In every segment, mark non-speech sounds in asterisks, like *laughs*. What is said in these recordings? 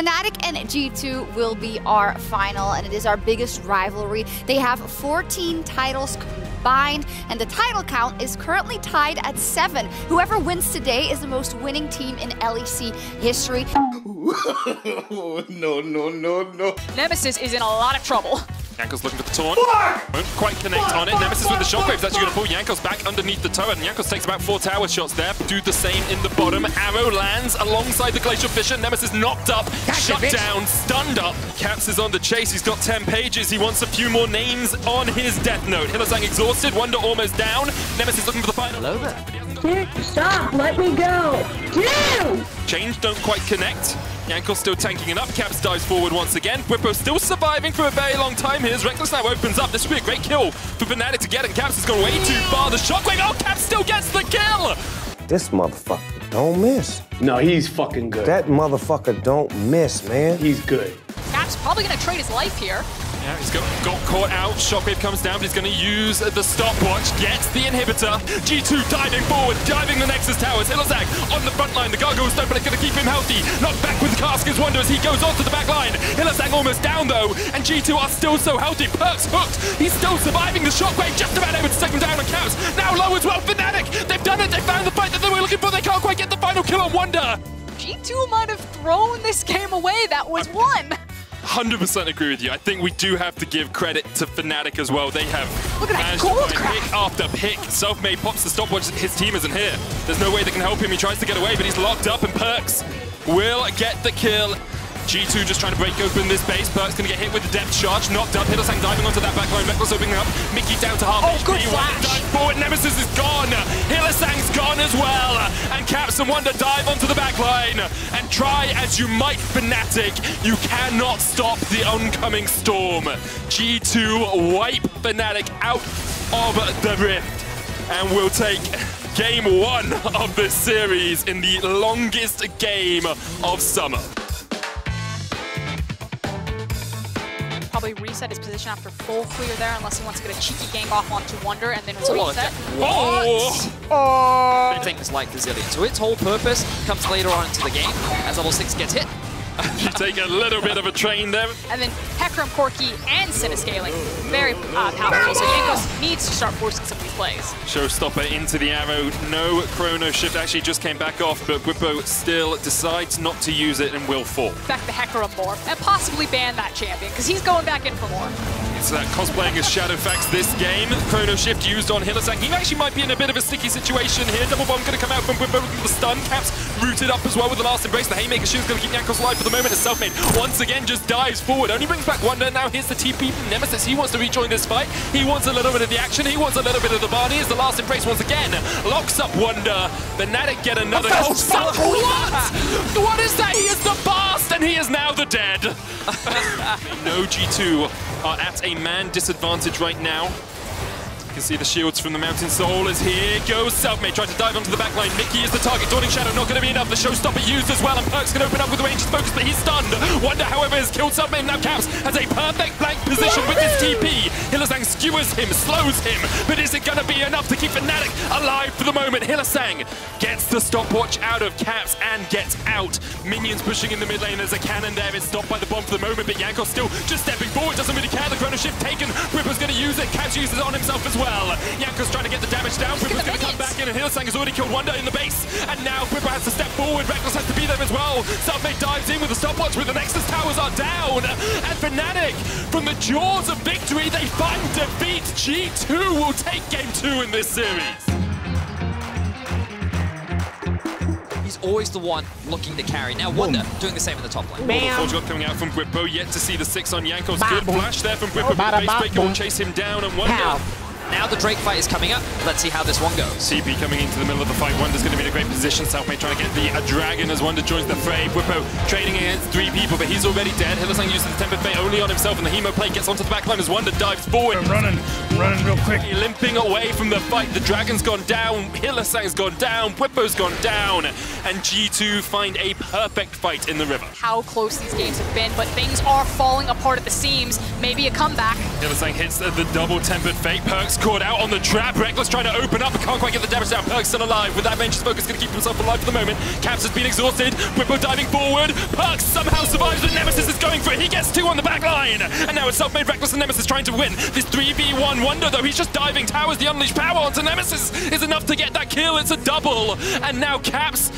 Fnatic and G2 will be our final, and it is our biggest rivalry. They have 14 titles combined, and the title count is currently tied at seven. Whoever wins today is the most winning team in LEC history. *laughs* no, no, no, no. Nemesis is in a lot of trouble. Jankos looking for the taunt. Won't quite connect on it. Nemesis with the shockwave's actually going to pull Jankos back underneath the turret. And Jankos takes about four tower shots there. Do the same in the bottom. Arrow lands alongside the Glacial Fissure. Nemesis knocked up, shut down, stunned up. Caps is on the chase. He's got 10 pages. He wants a few more names on his death note. Hylissang exhausted. Wunder almost down. Nemesis looking for the final. Hello there. Dude, stop! Let me go! Dude! Change don't quite connect. Jankos still tanking it up. Caps dives forward once again. Bwipo still surviving for a very long time here. As Rekkles now opens up. This would be a great kill for Fnatic to get, and Caps has gone way too far. The shockwave. Oh, Caps still gets the kill. This motherfucker don't miss. No, he's fucking good. That motherfucker don't miss, man. he's good. Caps probably going to trade his life here. Yeah, he's got, got caught out. Shockwave comes down, but he's going to use the stopwatch. Gets the inhibitor. G2 diving forward, diving the Nexus towers. Hylissang on the front line. The gargoyles don't, but it's going to keep him healthy. Knocked back with Cask as Wunder as he goes onto the back line. Hylissang almost down though, and G2 are still so healthy. Perkz hooked. He's still surviving the shockwave, just about able to take him down on Caps. Now low as well. Fnatic, they've done it. They found the fight that they were looking for. They can't quite get the final kill on Wunder. G2 might have thrown this game away. That was one. 100% agree with you. I think we do have to give credit to Fnatic as well. They have Look at managed to find pick after pick. Selfmade pops the stopwatch. His team isn't here. There's no way they can help him. He tries to get away, but he's locked up, and Perkz will get the kill. G2 just trying to break open this base. Perkz going to get hit with the depth charge. Knocked up. Hylissang diving onto that backline. Rekkles opening up. Miky down to half Oh, HP. good flash. dive forward. Nemesis is gone. Hylissang's gone as well. And Caps and Wunder dive onto the backline. And try as you might, Fnatic, you cannot stop the oncoming storm. G2 wipe Fnatic out of the rift. And will take game one of this series in the longest game of summer. Probably reset his position after full clear there, unless he wants to get a cheeky gank off onto Wunder and then a lot of reset. Oh! Things like Resilient. So its whole purpose comes later on into the game as level 6 gets hit. You take a little bit of a train there. And then Hecarim, Corki, and Cinescaling. Very uh, powerful. So Jankos needs to start forcing some of these plays. Showstopper into the arrow. No chrono shift actually just came back off, but Bwipo still decides not to use it and will fall. Back to Hecarim more. And possibly ban that champion, because he's going back in for more. It's uh, cosplaying as Shadowfax this game. Chrono shift used on Hylissang. He actually might be in a bit of a sticky situation here. Double bomb going to come out from Bwipo with the stun. Caps rooted up as well with the last embrace. The Haymaker shield's going to keep Jankos alive for the moment as Selfmade once again just dives forward. Only brings back Wunder. Now here's the TP from Nemesis. He wants to rejoin this fight. He wants a little bit of the action. He wants a little bit of the Barney is the last embrace once again locks up Wunder. Fnatic get another. Oh, Self- what? What is that? He is the past and he is now the dead. *laughs* no G2 are at a man disadvantage right now. You can see the shields from the Mountain Soul as here goes Selfmade, trying to dive onto the back line. Miky is the target, Dawning Shadow not going to be enough. The Showstopper used as well, and Perkz can open up with the range focus, but he's stunned. Wunder, however, has killed Selfmade. Now Caps has a perfect blank position with his TP. Hylissang skewers him, slows him, but is it going to be enough to keep Fnatic alive for the moment? Hylissang gets the stopwatch out of Caps and gets out. Minions pushing in the mid lane. There's a cannon there. It's stopped by the bomb for the moment, but Jankos still just stepping forward. Doesn't really care. The chrono shift taken. Ripper's going to use it. Caps uses it on himself as well. Jankos trying to get the damage down. Look at going to come back in, and Hylissang has already killed Wunder in the base. And now Ripper has to step forward. Rekkles has to be there as well. Selfmade dives in with the stopwatch, but the Nexus towers are down. And Fnatic, from the jaws of victory, they find defeat. G2 will take game two in this series. He's always the one looking to carry. Now Wunder doing the same in the top lane. Bam. Forge got coming out from Bwipo, yet to see the six on Jankos. Good flash there from Bwipo, but the base breaker will chase him down and Wunder. Now the Drake fight is coming up. Let's see how this one goes. CP coming into the middle of the fight. Wunder's going to be in a great position. Selfmade trying to get the uh, dragon as Wunder joins the fray. Bwipo trading against three people, but he's already dead. Hylissang uses the Temper Fate only on himself, and the Hemo plate gets onto the backline as Wunder dives forward. I'm running, running real quick. Limping away from the fight. The dragon's gone down. Hylissang's gone down. Bwipo's gone down. And G2 find a perfect fight in the river. How close these games have been, but things are falling apart. at the seams. Maybe a comeback. Hylissang hits the, the double tempered fate. Perkz caught out on the trap. Rekkles trying to open up, but can't quite get the damage down. Perkz still alive. With that Vengeance focus, going to keep himself alive for the moment. Caps has been exhausted. Bwipo diving forward. Perkz somehow survives, but Nemesis is going for it. He gets two on the back line. And now it's Selfmade Rekkles and Nemesis trying to win. This 3v1 Wunder, though, he's just diving towers. The unleashed power onto Nemesis is enough to get that kill. It's a double. And now Caps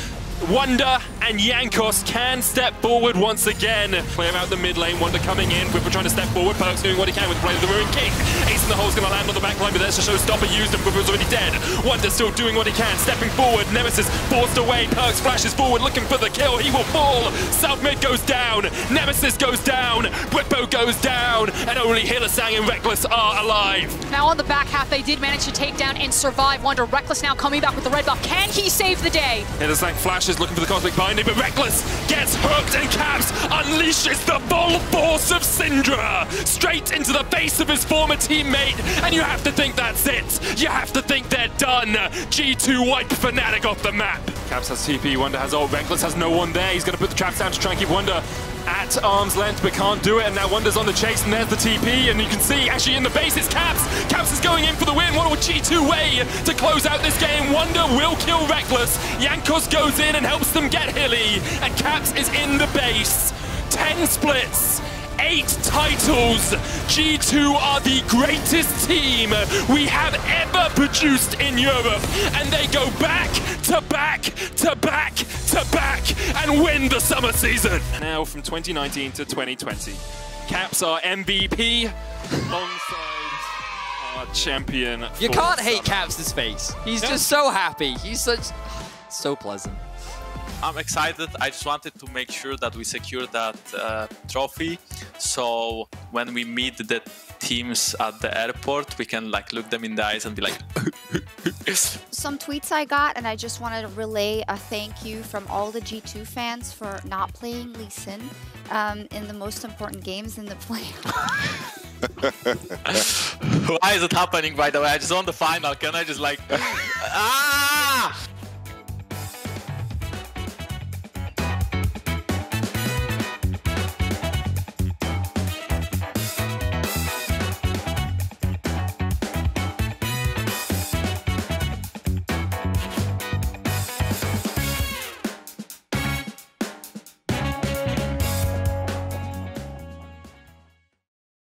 Wunder and Jankos can step forward once again. Clear out the mid lane, Wunder coming in. Bwipo trying to step forward. Perkz doing what he can with the play of the Ruin King. Ace in the hole's going to land on the back line, but there's a showstopper used and Bwipo's already dead. Wunder still doing what he can, stepping forward. Nemesis forced away. Perkz flashes forward, looking for the kill. He will fall. South mid goes down. Nemesis goes down. Bwipo goes down. And only Hylissang and Rekkles are alive. Now on the back half, they did manage to take down and survive. Wunder Rekkles now coming back with the red buff. Can he save the day? Hylissang flashes, looking for the Cosmic Binding, but Rekkles gets hooked and Caps unleashes the full force of Syndra straight into the face of his former teammate. And you have to think that's it. You have to think they're done. G2 wipe Fnatic off the map. Caps has TP, Wunder has ult, Rekkles has no one there. He's going to put the traps down to try and keep Wunder at arm's length, but can't do it. And now Wunder's on the chase, and there's the TP. And you can see, actually, in the base, it's Caps. Caps is going in for the win. What a G2 way to close out this game. Wunder will kill Rekkles. Jankos goes in and helps them get Hilly. And Caps is in the base. 10 splits. Eight titles. G2 are the greatest team we have ever produced in Europe. And they go back to back to back to back and win the summer season. Now from 2019 to 2020, Caps are MVP alongside our champion. You can't hate summer. Caps' face. He's Yeah. just so happy. He's such so pleasant. I'm excited. I just wanted to make sure that we secure that uh, trophy. So when we meet the teams at the airport, we can like look them in the eyes and be like, *laughs* Some tweets I got, and I just wanted to relay a thank you from all the G2 fans for not playing Lee Sin um, in the most important games in the *laughs* playoffs. *laughs* why is it happening? By the way, I just won the final. Can I just like, ah?